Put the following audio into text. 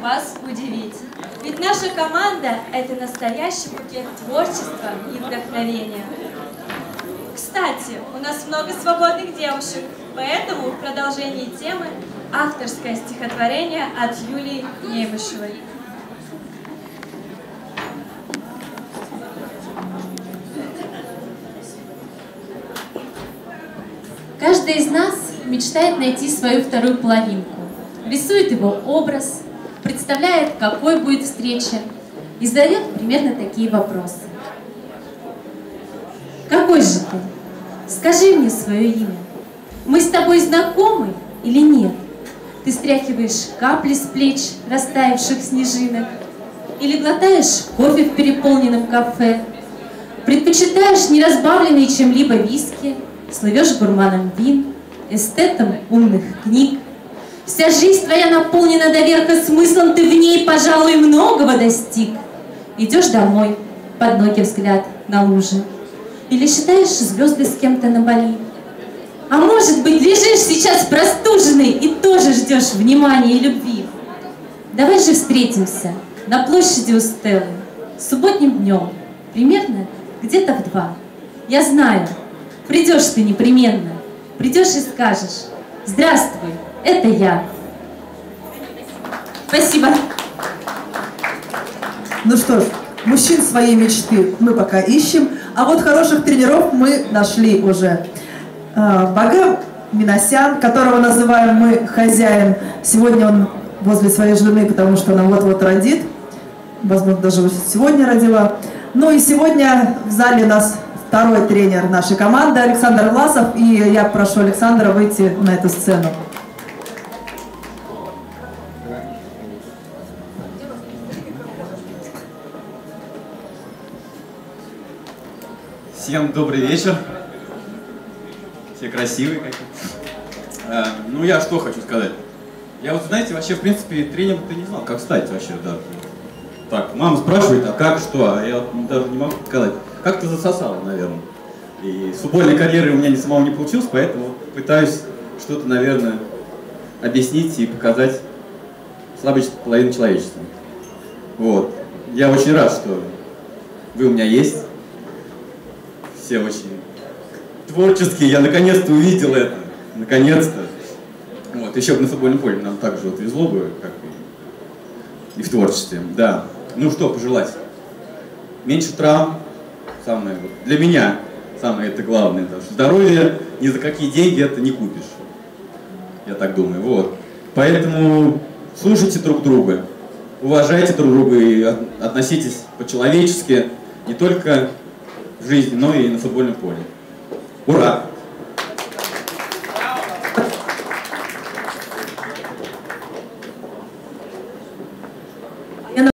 вас удивить. Ведь наша команда – это настоящий букет творчества и вдохновения. Кстати, у нас много свободных девушек, поэтому в продолжении темы авторское стихотворение от Юлии Неймышевой. Каждый из нас мечтает найти свою вторую половинку. Рисует его образ, представляет, какой будет встреча, и задает примерно такие вопросы. Какой же ты? Скажи мне свое имя. Мы с тобой знакомы или нет? Ты стряхиваешь капли с плеч растаявших снежинок или глотаешь кофе в переполненном кафе, предпочитаешь неразбавленные чем-либо виски, слывешь гурманом вин, эстетом умных книг. Вся жизнь твоя наполнена доверха смыслом, ты в ней, пожалуй, многого достиг. Идешь домой, под ноги взгляд на луже, или считаешь звезды с кем-то на Бали. А может быть, лежишь сейчас простуженный и тоже ждешь внимания и любви. Давай же встретимся на площади у Стеллы субботним днем, примерно где-то в два. Я знаю, придешь ты непременно, придешь и скажешь, здравствуй, это я. Спасибо. Ну что ж, мужчин своей мечты мы пока ищем, а вот хороших тренеров мы нашли уже. А, Бага Миносян, которого называем мы хозяин, сегодня он возле своей жены, потому что она вот-вот родит, возможно, даже сегодня родила. Ну и сегодня в зале нас второй тренер нашей команды Александр Власов, и я прошу Александра выйти на эту сцену. Всем добрый вечер. Все красивые какие а, Ну, я что хочу сказать. Я вот, знаете, вообще, в принципе, тренером-то не знал, как стать вообще, да. Так, мама спрашивает, а как, что? А я даже не могу сказать. Как-то засосало, наверное. И футбольной карьерой у меня ни самого не получилось, поэтому пытаюсь что-то, наверное, объяснить и показать слабую половину человечества. Вот. Я очень рад, что вы у меня есть. Все очень творческие. Я наконец-то увидел это. Наконец-то. Вот. Еще бы на футбольном поле нам так же вот везло бы, как и в творчестве. Да. Ну что пожелать? Меньше травм. Самое. Для меня самое это главное. Потому здоровье ни за какие деньги это не купишь. Я так думаю. Вот. Поэтому слушайте друг друга. Уважайте друг друга и относитесь по-человечески не только в жизни, но и на футбольном поле. Ура!